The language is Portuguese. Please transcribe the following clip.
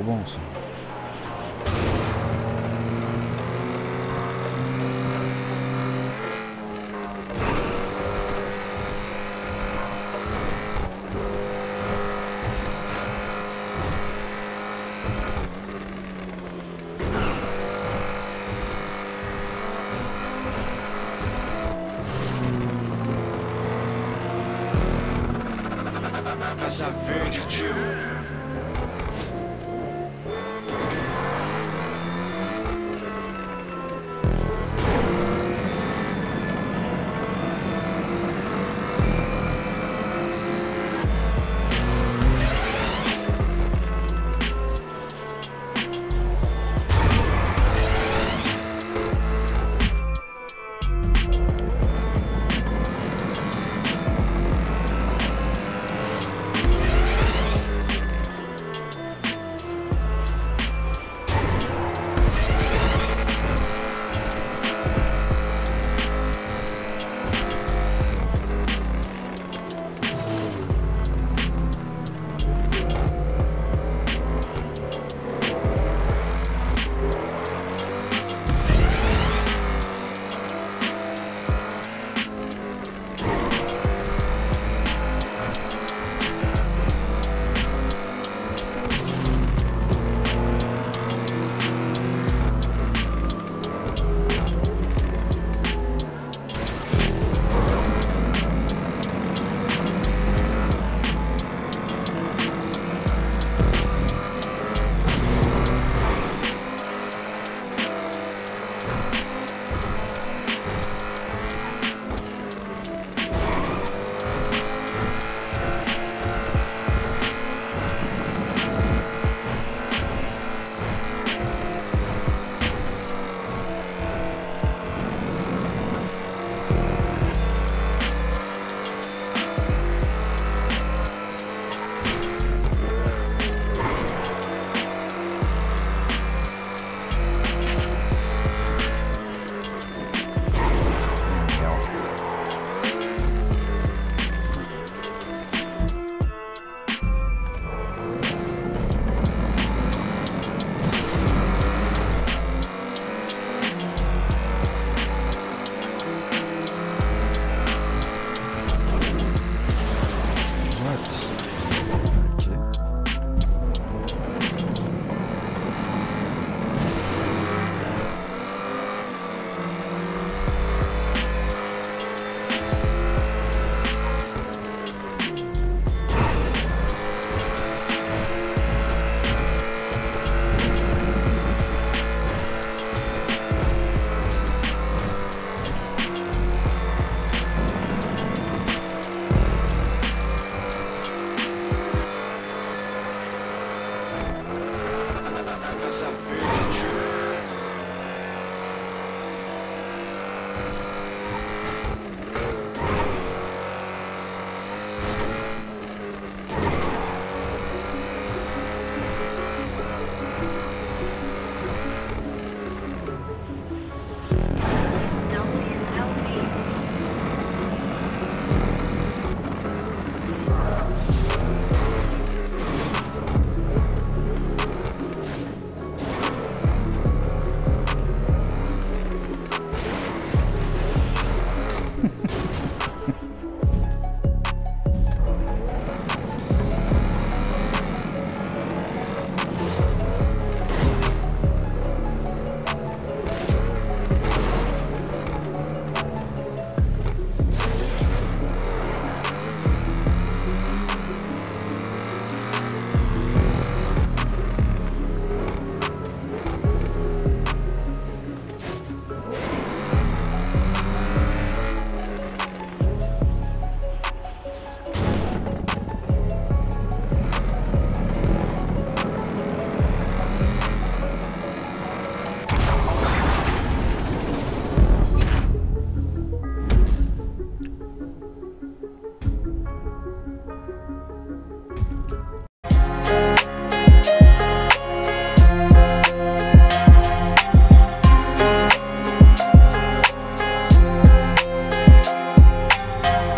carro bom, só. Casa verde, tio.